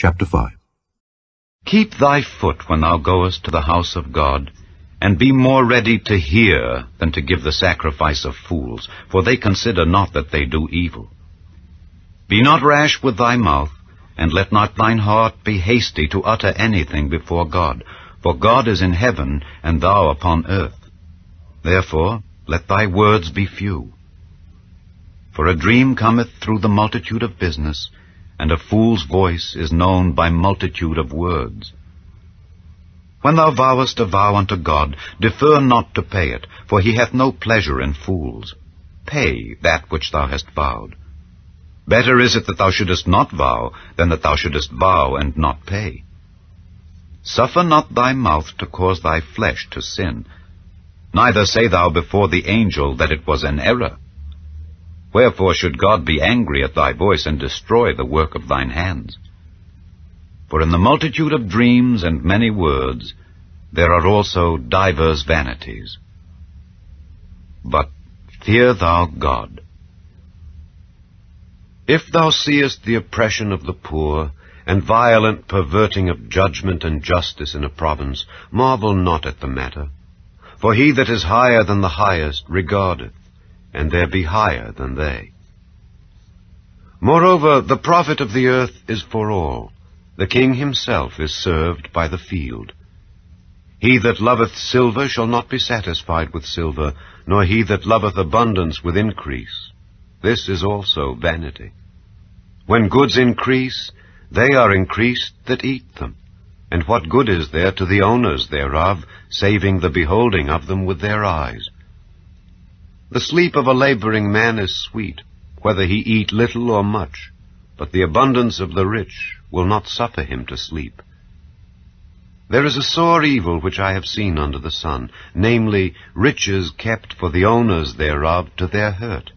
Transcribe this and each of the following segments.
Chapter 5 Keep thy foot when thou goest to the house of God, and be more ready to hear than to give the sacrifice of fools, for they consider not that they do evil. Be not rash with thy mouth, and let not thine heart be hasty to utter anything before God, for God is in heaven, and thou upon earth. Therefore let thy words be few. For a dream cometh through the multitude of business, and a fool's voice is known by multitude of words. When thou vowest a vow unto God, defer not to pay it, for he hath no pleasure in fools. Pay that which thou hast vowed. Better is it that thou shouldest not vow, than that thou shouldest vow and not pay. Suffer not thy mouth to cause thy flesh to sin, neither say thou before the angel that it was an error. Wherefore should God be angry at thy voice and destroy the work of thine hands? For in the multitude of dreams and many words there are also divers vanities. But fear thou God. If thou seest the oppression of the poor, and violent perverting of judgment and justice in a province, marvel not at the matter. For he that is higher than the highest regardeth, and there be higher than they. Moreover, the profit of the earth is for all. The king himself is served by the field. He that loveth silver shall not be satisfied with silver, nor he that loveth abundance with increase. This is also vanity. When goods increase, they are increased that eat them. And what good is there to the owners thereof, saving the beholding of them with their eyes? The sleep of a laboring man is sweet, whether he eat little or much, but the abundance of the rich will not suffer him to sleep. There is a sore evil which I have seen under the sun, namely, riches kept for the owners thereof to their hurt.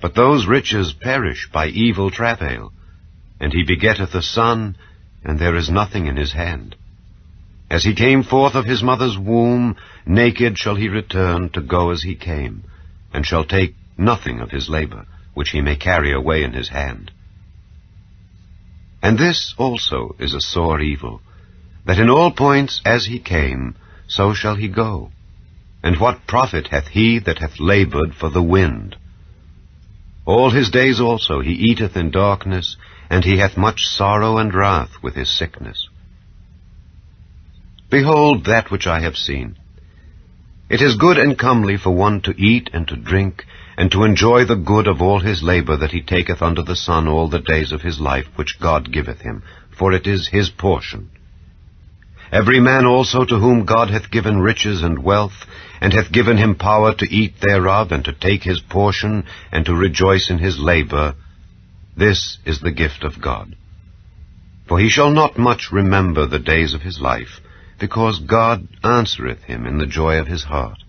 But those riches perish by evil travail, and he begetteth a son, and there is nothing in his hand. As he came forth of his mother's womb, naked shall he return to go as he came, and shall take nothing of his labor, which he may carry away in his hand. And this also is a sore evil, that in all points as he came, so shall he go. And what profit hath he that hath labored for the wind? All his days also he eateth in darkness, and he hath much sorrow and wrath with his sickness. Behold that which I have seen. It is good and comely for one to eat and to drink, and to enjoy the good of all his labor that he taketh under the sun all the days of his life which God giveth him, for it is his portion. Every man also to whom God hath given riches and wealth, and hath given him power to eat thereof, and to take his portion, and to rejoice in his labor, this is the gift of God. For he shall not much remember the days of his life, because God answereth him in the joy of his heart.